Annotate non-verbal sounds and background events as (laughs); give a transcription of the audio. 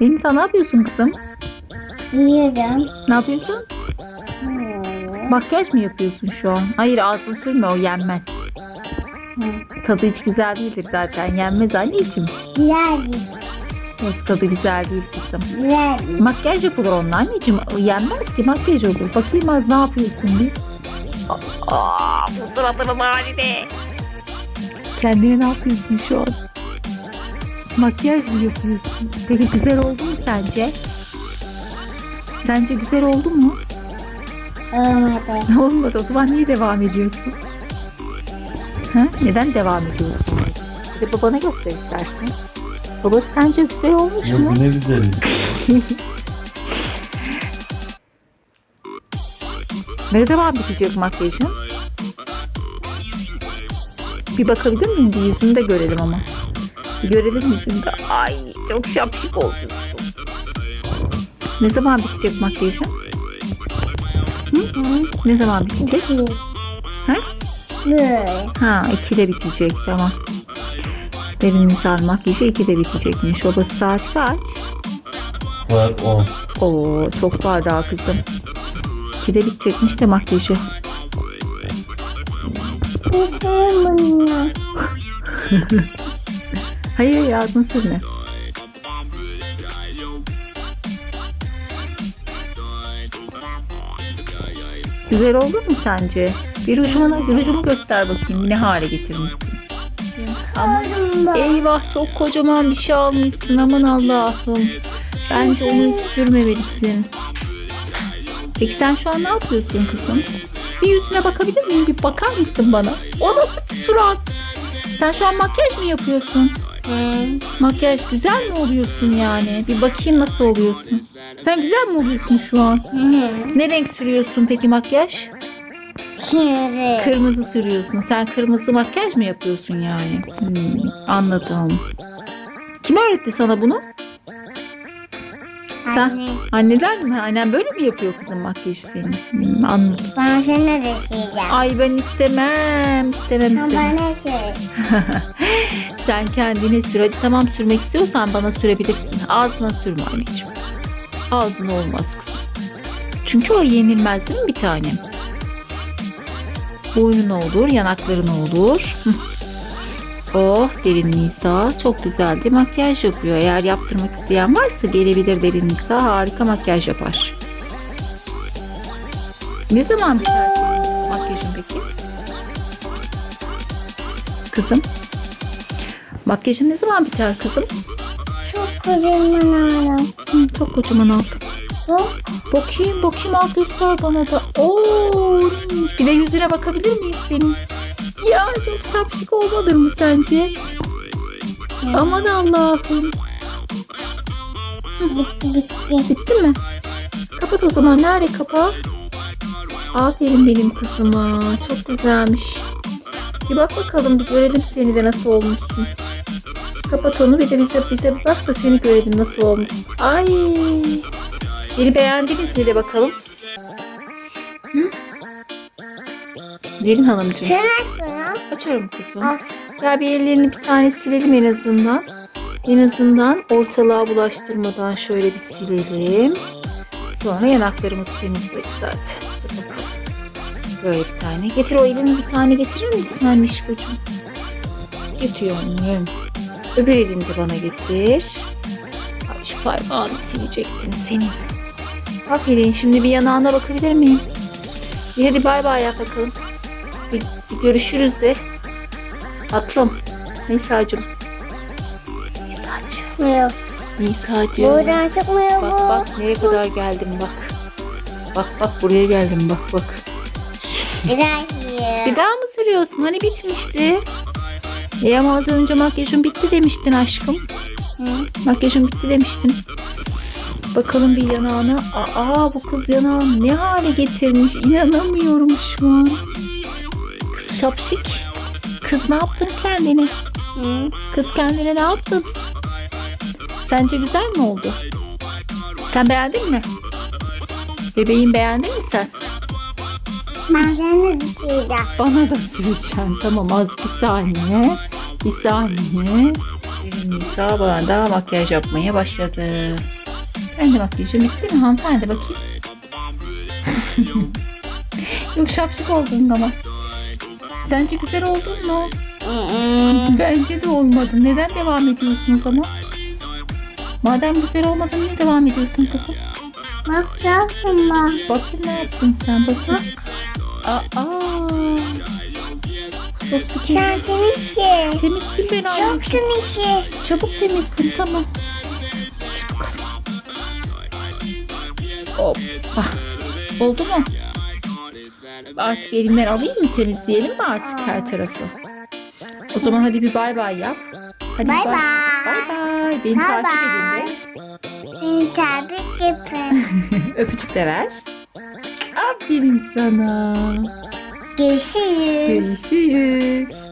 Denisa ne yapıyorsun kızım? Yiyorum. Ne yapıyorsun? Makyaj mı yapıyorsun şu an? Hayır ağzını sürme o yenmez. Tadı hiç güzel değildir zaten. Yenmez anneciğim. Güzel. Yok tadı güzel değil kızım. Güzel. Makyaj yapılır onunla anneciğim. O Yenmez ki makyaj olur. Bakayım az ne yapıyorsun bir. Aa, bu suratının haline. Kendine ne yapıyorsun şu an? Makyaj mı yapıyorsun? Peki güzel oldu mu sence? Sence güzel oldu mu? Olmadı. Olmadı. O zaman niye devam ediyorsun? Ha? Neden devam ediyorsun? Bir de babana göster istersen. Babası sence güzel olmuş Ya mu? ne güzel. (laughs) Ne zaman bitecek makyajın? Bir bakabilir miyim? Bir yüzünü de görelim ama. Bir görelim yüzünü de. Ay çok şapşik olmuşsun. Ne zaman bitecek makyajın? Hı? Ne zaman bitecek? Ha? Böyle. Ha ikide bitecek tamam. Derin insan makyajı ikide bitecekmiş. Babası saat kaç? Saat 10. Oo çok var daha kızım. İkide bitecekmiş de makyajı. (laughs) Hayır ya ağzını sürme. Güzel oldu mu sence? Bir rujumu, bir rujumu göster bakayım ne hale getirmişsin. Ama Tutuyorum bak. eyvah çok kocaman bir şey almışsın aman Allah'ım. Bence onu hiç sürmemelisin. Peki sen şu an ne yapıyorsun kızım? Bir yüzüne bakabilir miyim? Bir bakar mısın bana? O nasıl bir surat? Sen şu an makyaj mı yapıyorsun? Hı. Makyaj güzel mi oluyorsun yani? Bir bakayım nasıl oluyorsun. Sen güzel mi oluyorsun şu an? Hı. Ne renk sürüyorsun peki makyaj? Şimdi. Kırmızı sürüyorsun. Sen kırmızı makyaj mı yapıyorsun yani? Hmm, anladım. Kim öğretti sana bunu? Sen Anne. anneden mi? Annen böyle mi yapıyor kızım makyajı senin? Hmm, anladım. Ben sana da söyleyeceğim. Ay ben istemem. istemem Sen istemem. bana söyle. (laughs) Sen kendine sür. Hadi tamam sürmek istiyorsan bana sürebilirsin. Ağzına sürme anneciğim. Ağzına olmaz kızım. Çünkü o yenilmez değil mi bir tanem? Boynuna olur, yanaklarına olur. Oh derin Nisa. Çok güzel de makyaj yapıyor. Eğer yaptırmak isteyen varsa gelebilir derin Nisa. Harika makyaj yapar. Ne zaman biter makyajın peki? Kızım. Makyajın ne zaman biter kızım? Çok kocaman ağrım. Hı, çok kocaman aldım. Bakayım bakayım az göster bana da. Oo, bir de yüzüne bakabilir miyim senin? Ya çok şapşik olmadı mı sence? Aman Allah'ım. bitti mi? Kapat o zaman. Nerede kapağı? Aferin benim kızıma. Çok güzelmiş. Bir bak bakalım bir görelim seni de nasıl olmuşsun. Kapat onu bir de bize bize bak da seni görelim nasıl olmuşsun. Ay. Beni beğendiniz mi de bakalım. Derin hanımcığım. Sen aç bana. Açarım kızım. Aç. Ya bir tane silelim en azından. En azından ortalığa bulaştırmadan şöyle bir silelim. Sonra yanaklarımızı temizleriz zaten. Dur bakalım. Böyle bir tane. Getir o elini bir tane getirir misin annişkocuğum? Getiriyor annem. Öbür elini de bana getir. Ay şu parmağını silecektim senin. Aferin şimdi bir yanağına bakabilir miyim? Bir hadi bay bay yap bakalım. Bir, bir görüşürüz de. Tatlım. Nisa'cığım. Nisa'cığım. Yok. Nisa'cığım. Buradan çıkmıyor Bak bu. bak nereye kadar geldim bak. Bak bak buraya geldim bak bak. Bir daha yiyor. Bir daha mı sürüyorsun? Hani bitmişti. E ama az önce makyajın bitti demiştin aşkım. Hı. Makyajın bitti demiştin. Bakalım bir yanağına. Aa bu kız yanağını ne hale getirmiş. İnanamıyorum şu an. Şapşik. Kız ne yaptın kendine? Kız kendine ne yaptın? Sence güzel mi oldu? Sen beğendin mi? Bebeğim beğendin mi sen? Ben seni düşüreceğim. Bana da süreceksin. Tamam az bir saniye. Bir saniye. Nisa bana da makyaj yapmaya başladı. Ben de makyajım bitti mi hanımefendi bakayım. (laughs) Yok şapşık oldun ama. Sence güzel oldun mu? Bence de olmadı. Neden devam ediyorsun o zaman? Madem güzel olmadın niye devam ediyorsun kızım? Bak yaptım ben. Bakayım ne yaptın sen bakayım. Aa. Çok Sen temizsin. Temizsin ben Çok anneciğim. temizsin. Çabuk temizsin tamam. Bakalım. Hoppa. Oldu mu? Artık elimden alayım mı temizleyelim mi artık her tarafı? O zaman hadi bir bay bay yap. Hadi Bay bay. bay. Bay. Beni Bay takip edin Beni tebrik yapın. de. Öpücük de ver. Aferin sana. Görüşürüz. Görüşürüz.